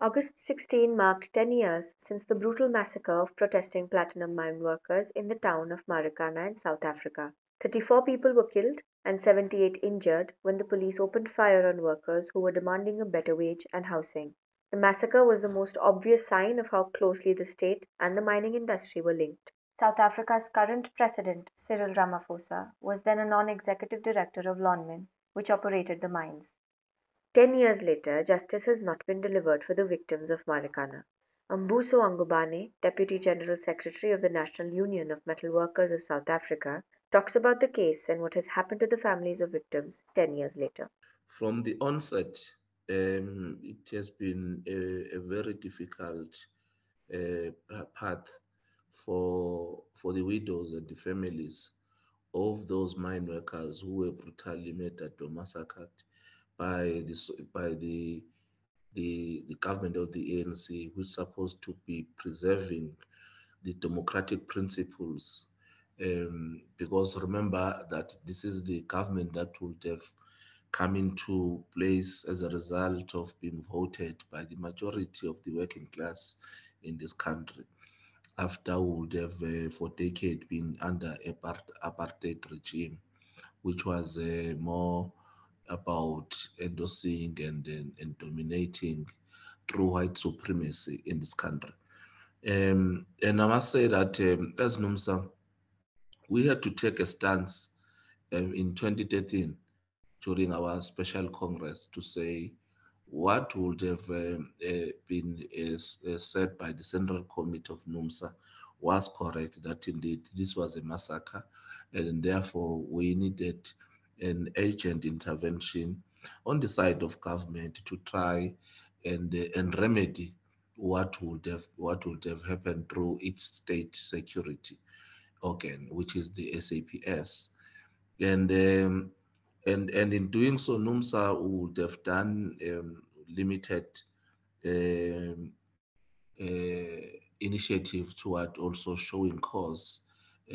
August 16 marked 10 years since the brutal massacre of protesting platinum mine workers in the town of Marikana in South Africa. 34 people were killed and 78 injured when the police opened fire on workers who were demanding a better wage and housing. The massacre was the most obvious sign of how closely the state and the mining industry were linked. South Africa's current president, Cyril Ramaphosa, was then a non executive director of Lonmin, which operated the mines. Ten years later, justice has not been delivered for the victims of Marikana. Mbuso Ngubane, Deputy General Secretary of the National Union of Metal Workers of South Africa, talks about the case and what has happened to the families of victims 10 years later. From the onset, um, it has been a, a very difficult uh, path for, for the widows and the families of those mine workers who were brutally murdered or massacred by the by the the, the government of the ANC, which is supposed to be preserving the democratic principles. Um, because remember that this is the government that would have come into place as a result of being voted by the majority of the working class in this country after we would have uh, for decades been under apartheid regime, which was uh, more about endorsing and, and, and dominating through white supremacy in this country. Um, and I must say that um, as NUMSA, we had to take a stance um, in 2013 during our special congress to say what would have um, uh, been uh, said by the Central Committee of NUMSA was correct, that indeed this was a massacre, and therefore we needed an urgent intervention on the side of government to try and uh, and remedy what would have what would have happened through its state security organ, which is the SAPS, and um, and and in doing so, NUMSA would have done um, limited um, uh, initiative toward also showing cause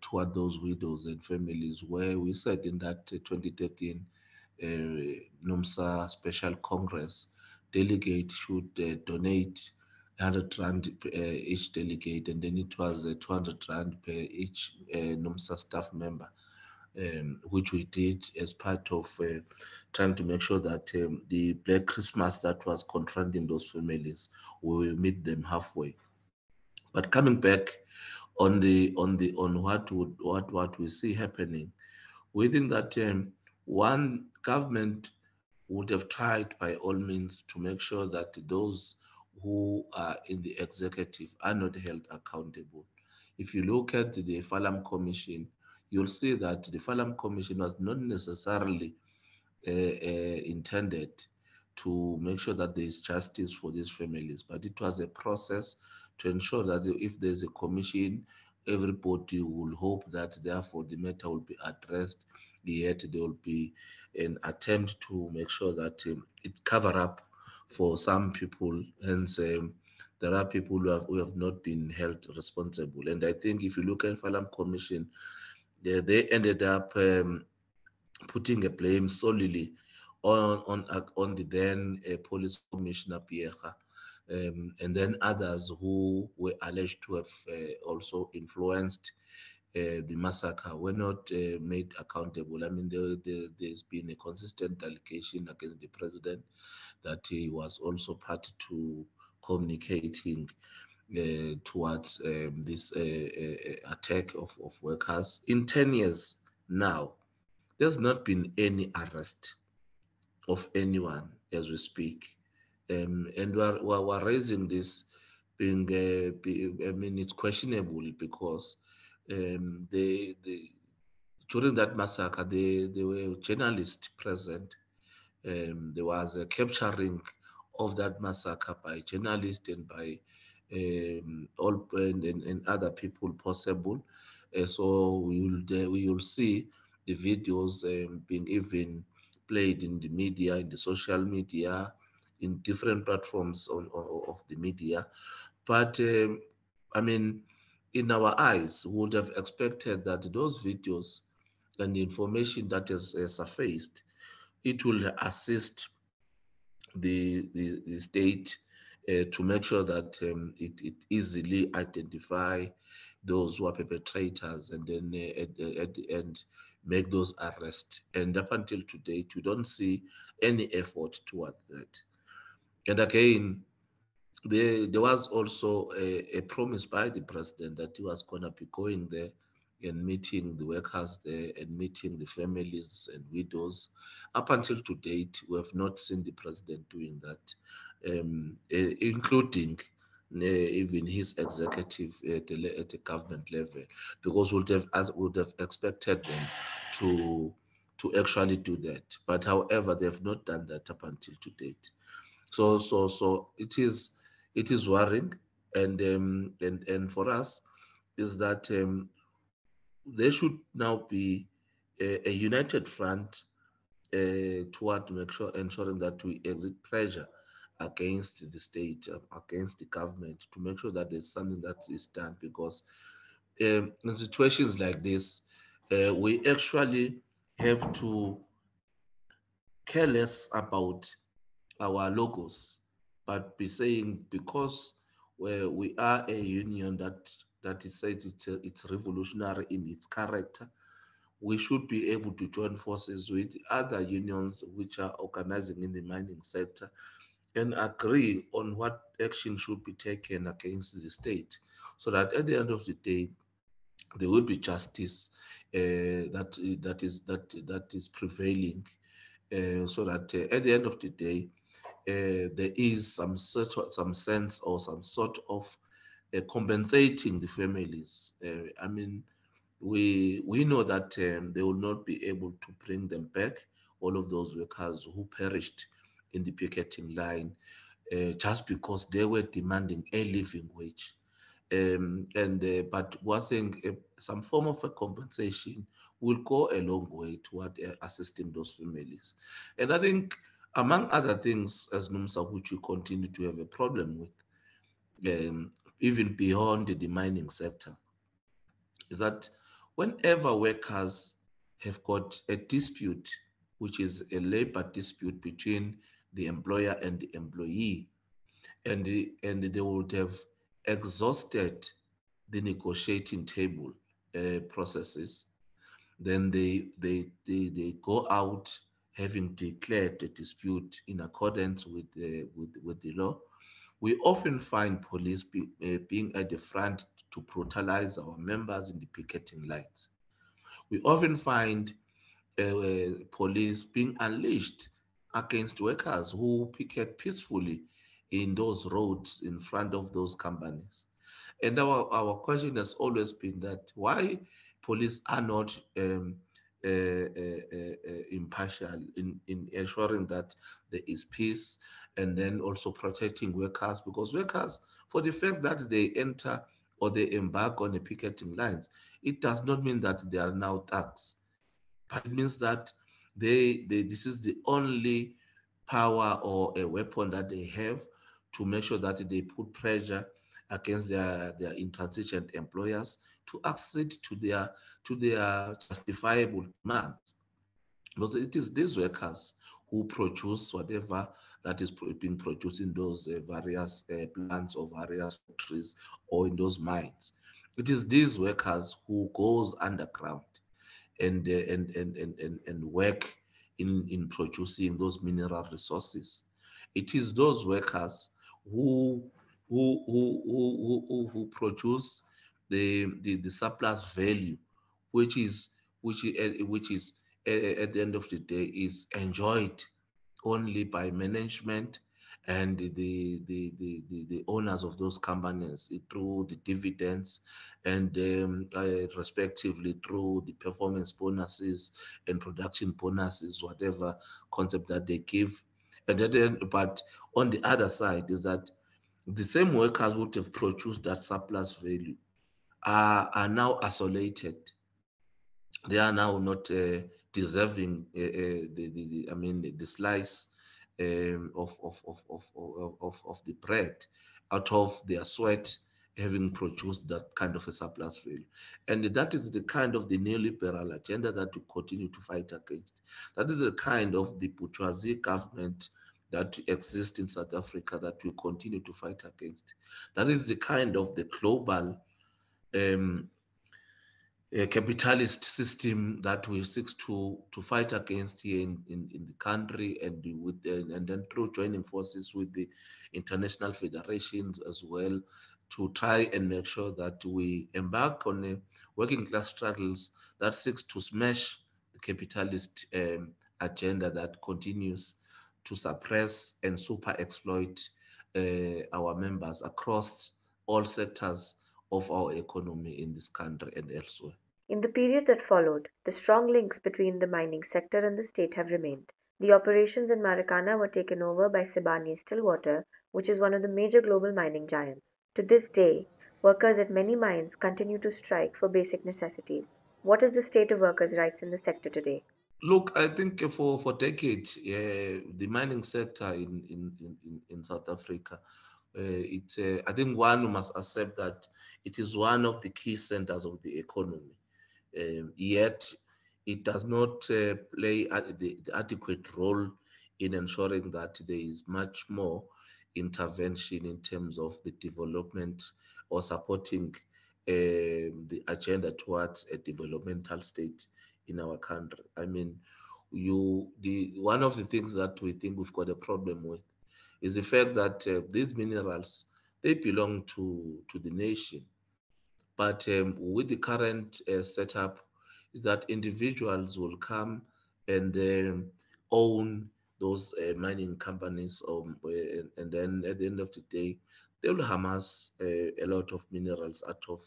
toward those widows and families, where we said in that 2013 uh, NUMSA Special Congress, delegate should uh, donate 100 rand uh, each delegate, and then it was uh, 200 rand per each uh, NUMSA staff member, um, which we did as part of uh, trying to make sure that um, the Black Christmas that was confronting those families, we will meet them halfway. But coming back on the on the on what would what what we see happening. Within that um, one government would have tried by all means to make sure that those who are in the executive are not held accountable. If you look at the Farlam Commission, you'll see that the Farlam Commission was not necessarily uh, uh, intended to make sure that there is justice for these families, but it was a process to ensure that if there's a commission, everybody will hope that therefore the matter will be addressed, yet there will be an attempt to make sure that um, it cover up for some people. Hence, um, there are people who have, who have not been held responsible. And I think if you look at Farlam Commission, they, they ended up um, putting a blame solely on on on the then uh, police commissioner Pierre um, and then others who were alleged to have uh, also influenced uh, the massacre were not uh, made accountable. I mean, there, there, has been a consistent allegation against the president that he was also part to communicating uh, towards um, this uh, uh, attack of, of workers. In 10 years now, there's not been any arrest of anyone as we speak um, and we're, we're, raising this being, uh, be, I mean, it's questionable because um, they, they, during that massacre, they, they were journalists present. Um, there was a capturing of that massacre by journalists and by um, all and, and, other people possible. Uh, so we will, we will see the videos um, being even played in the media, in the social media, in different platforms on, on of the media. But um, I mean, in our eyes, we would have expected that those videos and the information that is uh, surfaced, it will assist the, the, the state uh, to make sure that um, it, it easily identify those who are perpetrators and then uh, at, at, the end make those arrests. And up until today, we don't see any effort toward that. And again, there, there was also a, a promise by the president that he was going to be going there and meeting the workers there and meeting the families and widows. Up until to date, we have not seen the president doing that, um, uh, including uh, even his executive at the, at the government level, because would have would have expected them to to actually do that. But however, they have not done that up until to date. So so so it is it is worrying, and um, and and for us is that um, there should now be a, a united front uh, toward make sure ensuring that we exert pressure against the state, uh, against the government, to make sure that there's something that is done. Because um, in situations like this, uh, we actually have to care less about our logos, but be saying because we are a union that that it says it's, it's revolutionary in its character. We should be able to join forces with other unions which are organizing in the mining sector and agree on what action should be taken against the state so that at the end of the day there will be justice uh, that that is that that is prevailing uh, so that uh, at the end of the day uh, there is some sort of, some sense or some sort of uh, compensating the families. Uh, I mean, we we know that um, they will not be able to bring them back. All of those workers who perished in the picketing line uh, just because they were demanding a living wage. Um, and uh, but was saying uh, some form of a compensation will go a long way toward assisting those families. And I think, among other things, as NUMSA, which we continue to have a problem with, um, even beyond the mining sector, is that whenever workers have got a dispute, which is a labor dispute between the employer and the employee, and, the, and they would have exhausted the negotiating table uh, processes, then they, they, they, they go out having declared the dispute in accordance with the, with, with the law, we often find police be, uh, being at the front to brutalize our members in the picketing lines. We often find uh, police being unleashed against workers who picket peacefully in those roads in front of those companies. And our, our question has always been that why police are not um, impartial in, in ensuring that there is peace and then also protecting workers because workers, for the fact that they enter or they embark on the picketing lines, it does not mean that they are now thugs, but it means that they, they this is the only power or a weapon that they have to make sure that they put pressure against their, their intransigent employers to accede to their to their justifiable demands. Because it is these workers who produce whatever that is being produced in those uh, various uh, plants or various factories or in those mines. It is these workers who goes underground and, uh, and, and, and, and, and work in, in producing those mineral resources. It is those workers who, who, who, who, who, who produce the, the, the surplus value, which is, which which is at the end of the day is enjoyed only by management and the, the, the, the, the owners of those companies through the dividends and um, uh, respectively through the performance bonuses and production bonuses, whatever concept that they give. And then, but on the other side is that the same workers would have produced that surplus value are, are now isolated. They are now not uh, deserving uh, uh, the, the, the, I mean, the, the slice um, of, of, of, of, of, of the bread out of their sweat having produced that kind of a surplus value. And that is the kind of the neoliberal agenda that we continue to fight against. That is the kind of the bourgeoisie government that exist in South Africa that we continue to fight against. That is the kind of the global um, capitalist system that we seek to to fight against here in, in, in the country and with and then through joining forces with the international federations as well to try and make sure that we embark on a working class struggles that seeks to smash the capitalist um, agenda that continues to suppress and super exploit uh, our members across all sectors of our economy in this country and elsewhere. In the period that followed, the strong links between the mining sector and the state have remained. The operations in Marikana were taken over by Sibanye Stillwater, which is one of the major global mining giants. To this day, workers at many mines continue to strike for basic necessities. What is the state of workers' rights in the sector today? Look, I think for, for decades, the mining sector in, in, in, in South Africa, uh, it's, uh, I think one must accept that it is one of the key centers of the economy. Um, yet, it does not uh, play the, the adequate role in ensuring that there is much more intervention in terms of the development or supporting um, the agenda towards a developmental state in our country. I mean, you the one of the things that we think we've got a problem with is the fact that uh, these minerals they belong to to the nation, but um, with the current uh, setup, is that individuals will come and um, own those uh, mining companies, um, and then at the end of the day, they will harness uh, a lot of minerals out of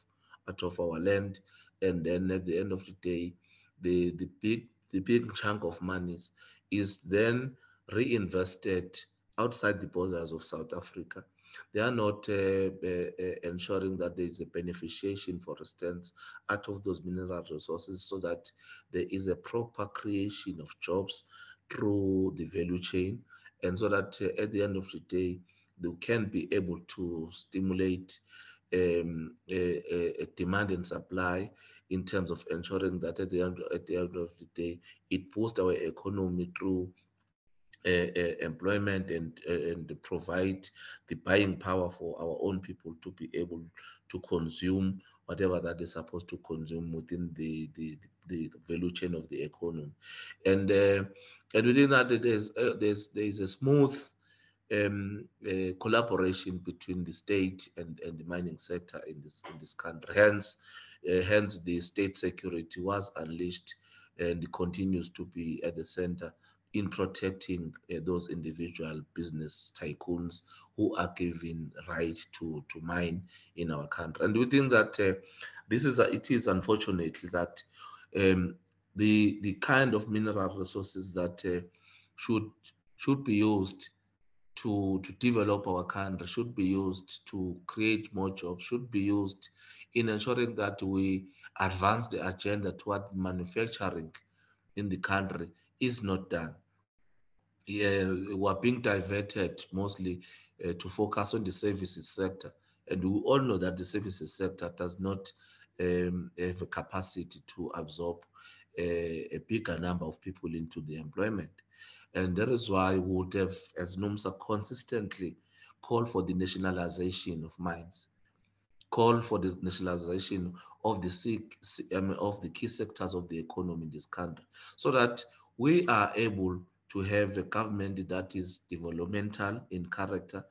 out of our land, and then at the end of the day, the the big the big chunk of monies is then reinvested outside the borders of South Africa. They are not uh, uh, uh, ensuring that there is a beneficiation, for instance, out of those mineral resources so that there is a proper creation of jobs through the value chain and so that uh, at the end of the day they can be able to stimulate um, a, a, demand and supply in terms of ensuring that at the end, at the end of the day it boosts our economy through uh, uh, employment and uh, and provide the buying power for our own people to be able to consume whatever that they're supposed to consume within the the, the value chain of the economy. And uh, and within that there's uh, there's there's a smooth um, uh, collaboration between the state and, and the mining sector in this in this country. Hence, uh, hence the state security was unleashed and continues to be at the center in protecting uh, those individual business tycoons who are given right to to mine in our country. And we think that uh, this is a, it is unfortunately that um, the the kind of mineral resources that uh, should should be used to to develop our country should be used to create more jobs should be used in ensuring that we advance the agenda toward manufacturing in the country is not done yeah, we're being diverted mostly uh, to focus on the services sector and we all know that the services sector does not um, have a capacity to absorb a, a, bigger number of people into the employment. And that is why we would have, as NUMSA, consistently called for the nationalization of mines, call for the nationalization of the, of the key sectors of the economy in this country, so that we are able to have a government that is developmental in character,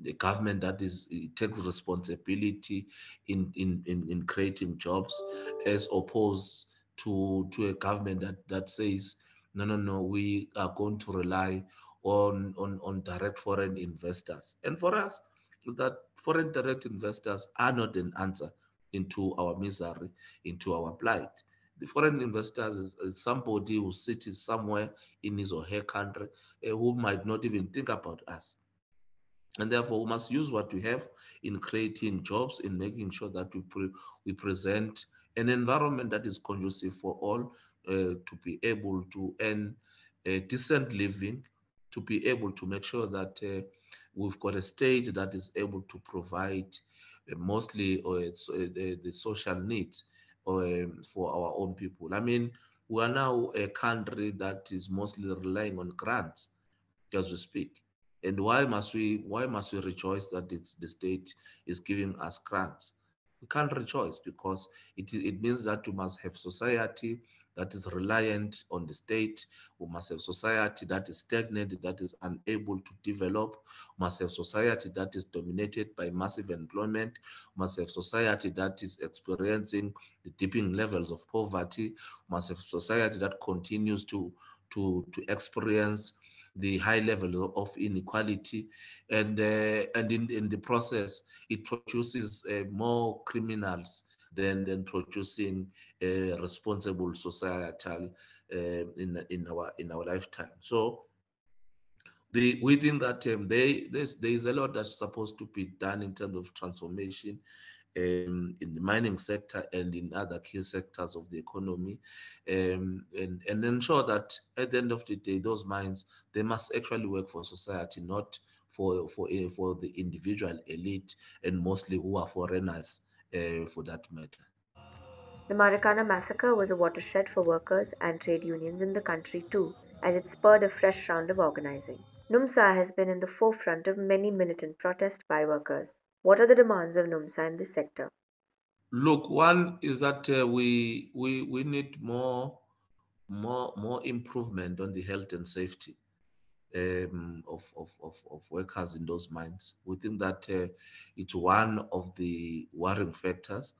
the government that is takes responsibility in, in, in, in creating jobs, as opposed to to a government that that says no no no we are going to rely on on on direct foreign investors. And for us that foreign direct investors are not an answer into our misery into our plight. The foreign investors is, somebody who sits somewhere in his or her country uh, who might not even think about us. And therefore we must use what we have in creating jobs in making sure that we pre- we present an environment that is conducive for all to be able to earn a decent living, to be able to make sure that uh, we've got a state that is able to provide uh, mostly uh, the, the, social needs for our own people. I mean, we are now a country that is mostly relying on grants as we speak. And why must we why must we rejoice that the state is giving us grants? We can't rejoice because it, it means that we must have society that is reliant on the state. We must have society that is stagnant, that is unable to develop. We must have society that is dominated by massive employment. We must have society that is experiencing the dipping levels of poverty. We must have society that continues to, to, to experience the high level of inequality and uh, and in, in the process it produces uh, more criminals than than producing a responsible societal uh, in in our in our lifetime. So the within that term they there's there is a lot that's supposed to be done in terms of transformation um, in the mining sector and in other key sectors of the economy um, and, and ensure that at the end of the day those mines they must actually work for society not for for uh, for the individual elite and mostly who are foreigners for that matter the Marikana massacre was a watershed for workers and trade unions in the country too, as it spurred a fresh round of organizing. NUMSA has been in the forefront of many militant protests by workers. What are the demands of NUMSA in this sector? Look, one is that uh, we we we need more more more improvement on the health and safety um, of, of, of, of, workers in those mines. We think that uh, it's one of the worrying factors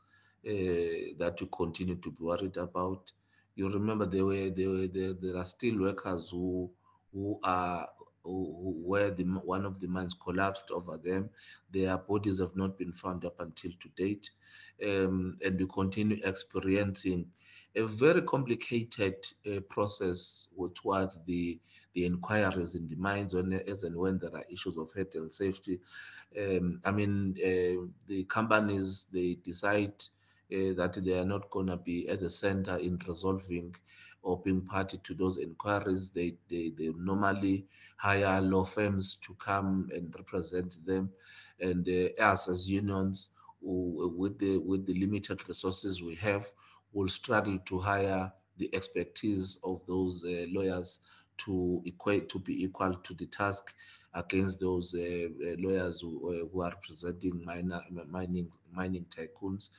uh, that we continue to be worried about. You remember there were there were there, there are still workers who who are who, where the, one of the mines collapsed over them. Their bodies have not been found up until to date. Um, and we continue experiencing a very complicated uh, process towards the, the inquiries in the mines when, as and when there are issues of health and safety. Um, I mean, uh, the companies, they decide uh, that they are not going to be at the center in resolving or being party to those inquiries. They, they, they normally hire law firms to come and represent them. And uh, us as unions, with the with the limited resources we have, will struggle to hire the expertise of those uh, lawyers to equate to be equal to the task against those uh, uh lawyers who, uh, who, are representing minor, mining mining tycoons.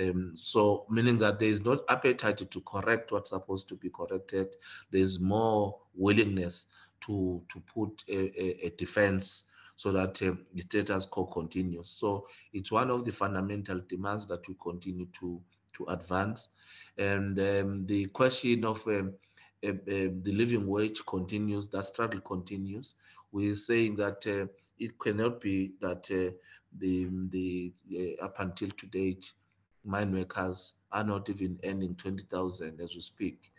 Um, so meaning that there is not appetite to correct what's supposed to be corrected. There's more willingness to to put a, a, a defense so that um, the status quo continues. So it's one of the fundamental demands that we continue to to advance. And um, the question of um, uh, the living wage continues, that struggle continues. We're saying that uh, it cannot be that uh, the the uh, up until to date, mine workers are not even earning 20,000 as we speak.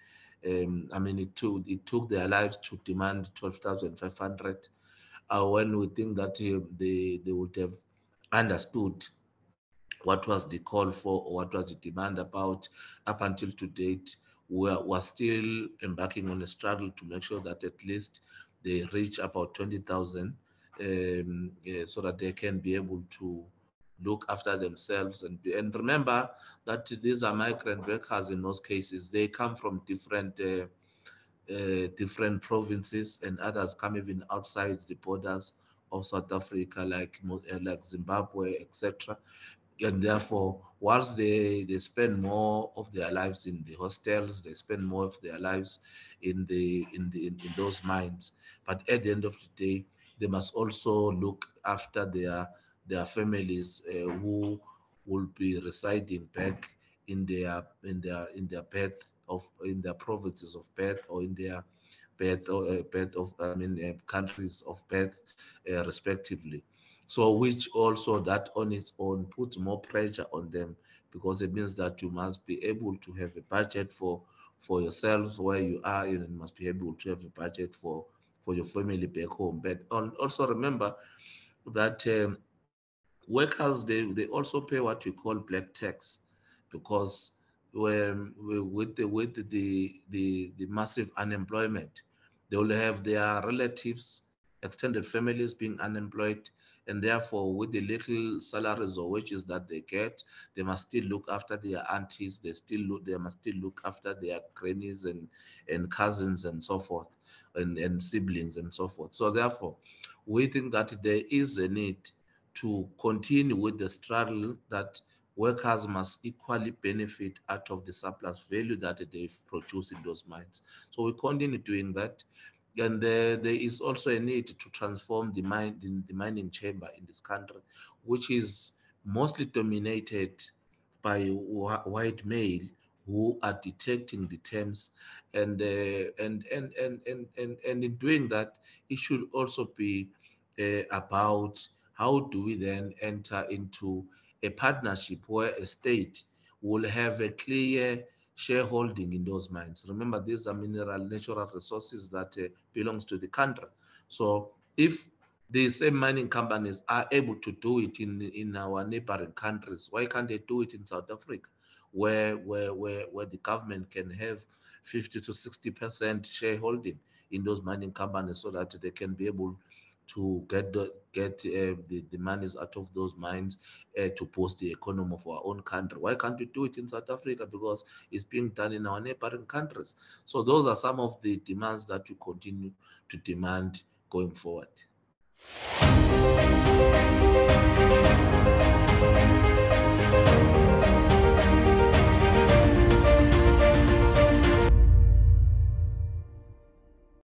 Um, I mean, it took it took their lives to demand 12,500. Uh, when we think that uh, they they would have understood what was the call for or what was the demand about up until to date, we're, we're still embarking on a struggle to make sure that at least they reach about 20,000 um, uh, so that they can be able to look after themselves and and remember that these are migrant workers in most cases. They come from different uh, uh, different provinces and others come even outside the borders of South Africa like uh, like Zimbabwe etc and therefore whilst they they spend more of their lives in the hostels they spend more of their lives in the in the in, in those mines but at the end of the day they must also look after their their families uh, who will be residing back in their in their in their birth of in their provinces of birth or in their birth or uh, birth of I mean uh, countries of birth uh, respectively. So which also that on its own puts more pressure on them because it means that you must be able to have a budget for for yourself where you are you must be able to have a budget for for your family back home. But also remember that um, workers they, they also pay what we call black tax because when with the with the, the the massive unemployment they will have their relatives extended families being unemployed and therefore with the little salaries or wages that they get they must still look after their aunties they still look they must still look after their grannies and and cousins and so forth and, and siblings and so forth. So therefore, we think that there is a need to continue with the struggle that workers must equally benefit out of the surplus value that they produce in those mines. So we continue doing that. And there, is also a need to transform the, mine, the, the mining chamber in this country, which is mostly dominated by white male who are detecting the terms. And uh, and, and, and and and and in doing that it should also be uh, about how do we then enter into a partnership where a state will have a clear shareholding in those mines. Remember these are mineral natural resources that uh, belongs to the country. So if the same mining companies are able to do it in in our neighboring countries why can't they do it in south africa where where where, where the government can have 50 to 60 percent shareholding in those mining companies so that they can be able to get the get uh, the, the monies out of those mines uh, to boost the economy of our own country. Why can't we do it in south africa? Because it's being done in our neighboring countries. So those are some of the demands that we continue to demand going forward